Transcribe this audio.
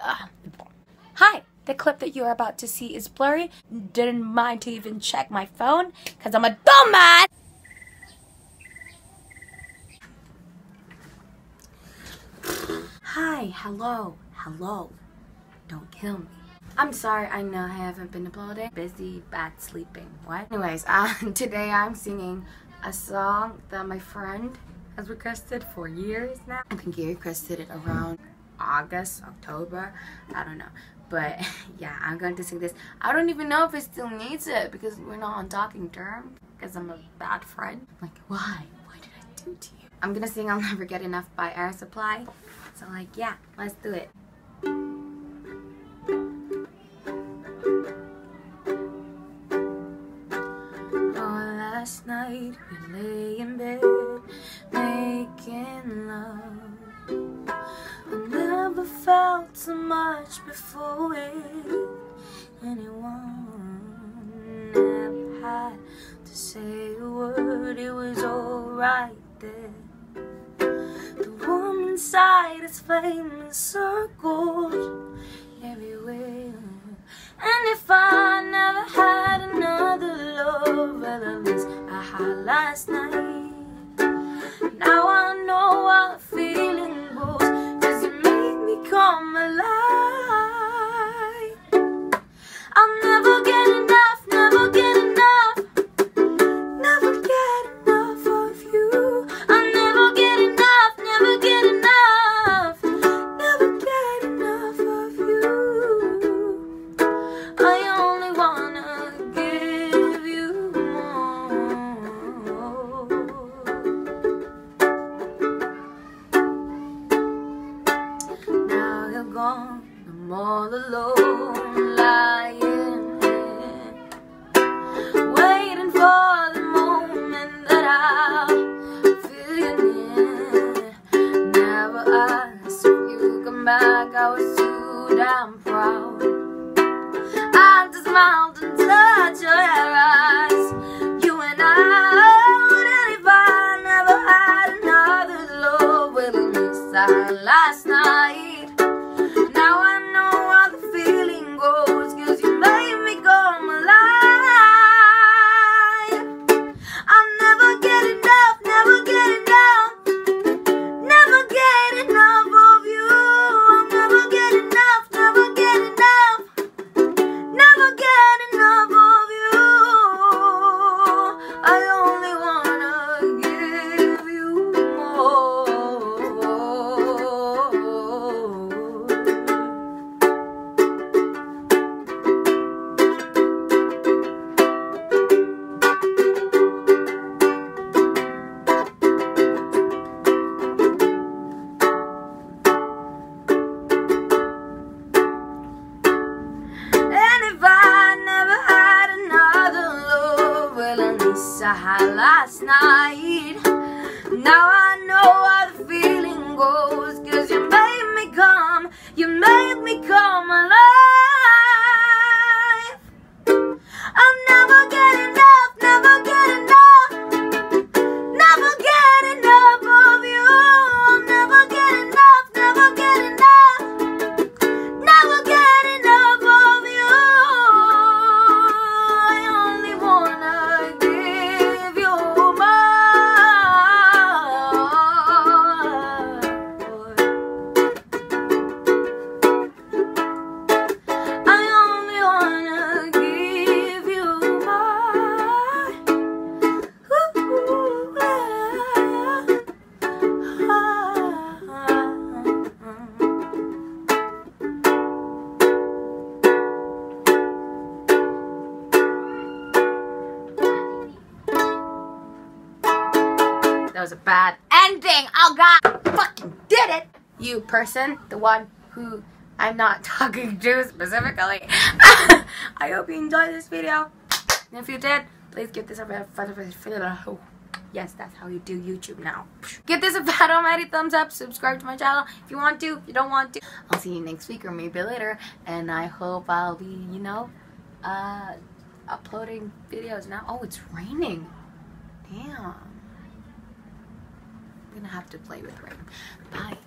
Hi, the clip that you're about to see is blurry. Didn't mind to even check my phone because I'm a dumbass. Hi, hello, hello. Don't kill me. I'm sorry, I know I haven't been uploading. Busy, bad sleeping. What? Anyways, uh, today I'm singing a song that my friend has requested for years now. I think he requested it around August, October, I don't know. But yeah, I'm going to sing this. I don't even know if it still needs it because we're not on talking terms because I'm a bad friend. Like, why? Why did I do to you? I'm gonna sing I'll Never Get Enough by Air Supply. So like, yeah, let's do it. Before with anyone. Never had to say a word, it was alright there. The warm inside is flaming circles I'm all alone, lying I was too damn proud. I just smiled and touched your last night. Now I know how the feeling goes, cause you made me come, you made me come alive. That was a bad ending. Oh God, fucking did it. You person, the one who I'm not talking to specifically. I hope you enjoyed this video. And if you did, please give this a Yes, that's how you do YouTube now. Give this a fat almighty thumbs up. Subscribe to my channel if you want to. If you don't want to, I'll see you next week or maybe later. And I hope I'll be, you know, uh, uploading videos now. Oh, it's raining. Damn. Gonna have to play with rain. Bye.